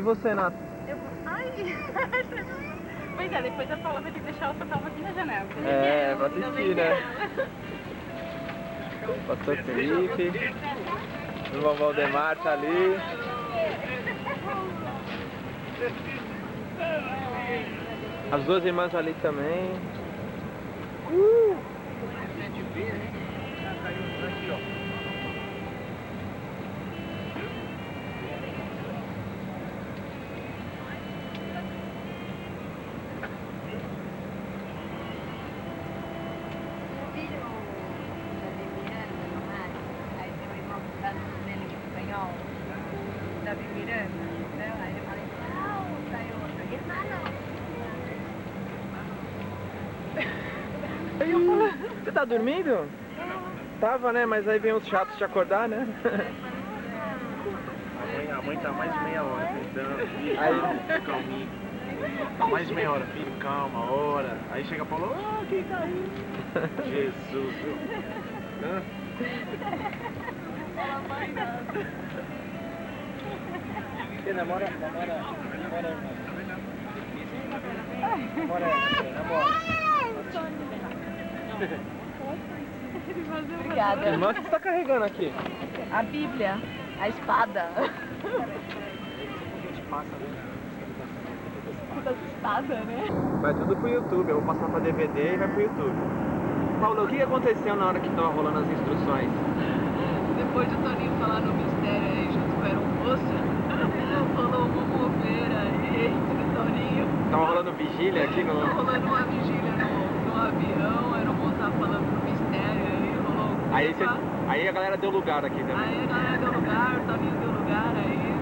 E você, Nath? Eu... Ai! pois é, depois a Paula vai ter que deixar o salva aqui na janela. É, pra assistir, né? Pastor Felipe. O irmão Valdemar tá ali. As duas irmãs ali também. Uh! Davi Miranda, né? Aí eu falei, não, daí outra, irmã não. Aí eu falo, você tá dormindo? Tava, né? Mas aí vem os chatos te acordar, né? A mãe, a mãe tá mais de meia hora tentando, filho, Aí- calma, calminho. Tá mais de meia hora, filho, calma, hora. Aí chega a Paula, ah, quem tá aí? Jesus, viu? Hã? Você namora, namora, namora, irmã? Namora, namora. Obrigada. Irmã, o que você tá carregando aqui? A Bíblia, a espada. Da espada, né? Vai tudo pro YouTube, eu vou passar pra DVD e vai pro YouTube. Paulo, o que aconteceu na hora que tava rolando as instruções? Depois de o Toninho falar no mistério aí, junto com era um moço, rolou uma moveira aí entre o Toninho. Tava rolando vigília aqui no... Tava rolando uma vigília no, no avião, o tava falando do mistério aí, rolou um Aí, aí a galera deu lugar aqui também. Aí a galera deu lugar, o Toninho deu lugar aí.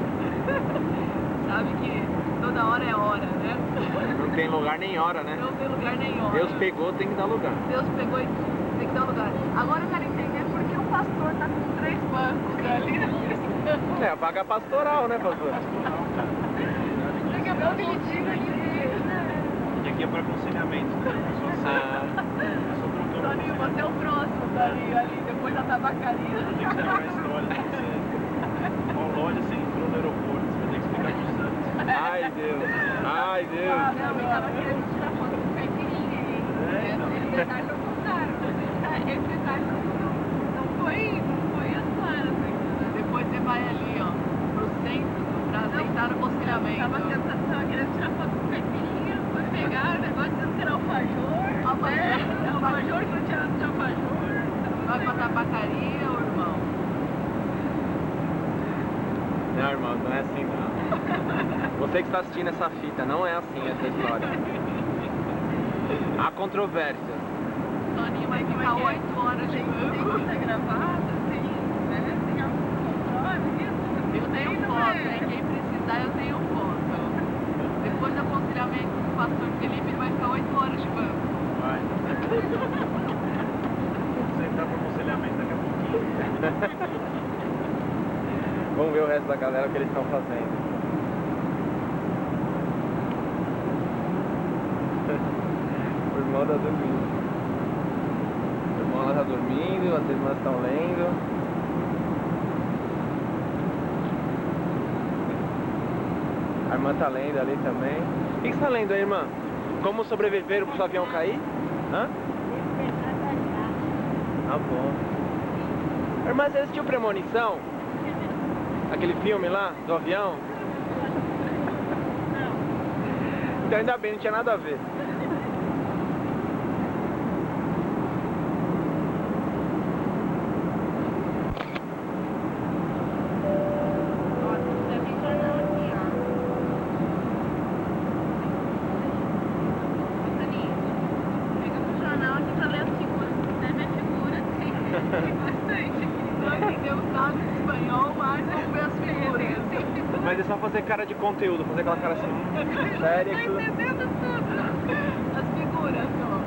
Sabe que toda hora é hora, né? Não tem lugar nem hora, né? Não tem lugar nem hora. Deus pegou, tem que dar lugar. Deus pegou e tem que dar lugar. Agora eu quero entender por que o pastor tá com três bancos ali na É, a vaga pastoral, né, pastor? Porque meu bilhetinho ali. E aqui é para aconselhamento, né? A pessoa Ah, sai, só trocando. Toninho, você é o próximo dali, ali, depois da tabacaria. Tem que explicar a história, né? Você, qual loja você entrou no aeroporto, você vai ter que explicar pro Santos. ai, Deus. Ai, Deus. Não, eu tava querendo tirar foto com caipirinha aí. É, então. Esse detalhe não contaram. Esse detalhe não, não, não foi, não foi a Clara, né? Depois você vai ali, ó, pro centro, pra sentar no aconselhamento. Tava, tentando, tava querendo tirar foto com caipirinha, foi pegar o negócio que era alfajor. Alfajor? É, alfajor que não tinha nada de alfajor. Vai pra tabacaria, irmão. Não, irmão, não é assim não. Você que está assistindo essa fita, não é assim essa história. Há controvérsias. Toninho vai ficar 8 horas de banco. Tem que gravada, tem, né? Tem algum controle? Eu tenho foto, hein? Quem precisar, eu tenho foto. Depois do aconselhamento com o pastor Felipe, ele vai ficar 8 horas de banco. Para aconselhamento daqui a pouquinho. Vamos ver o resto da galera o que eles estão fazendo. O irmão tá dormindo. O irmão lá tá dormindo, as irmãs estão lendo. A irmã tá lendo ali também. O que você tá lendo aí, irmã? Como sobreviver pro avião cair? Hã? Ah, bom. Irmã, você assistiu Premonição? Aquele filme lá, do avião? Então ainda bem, não tinha nada a ver. cara de conteúdo, fazer aquela cara assim, séria. Tô entendendo tudo. As figuras, ó.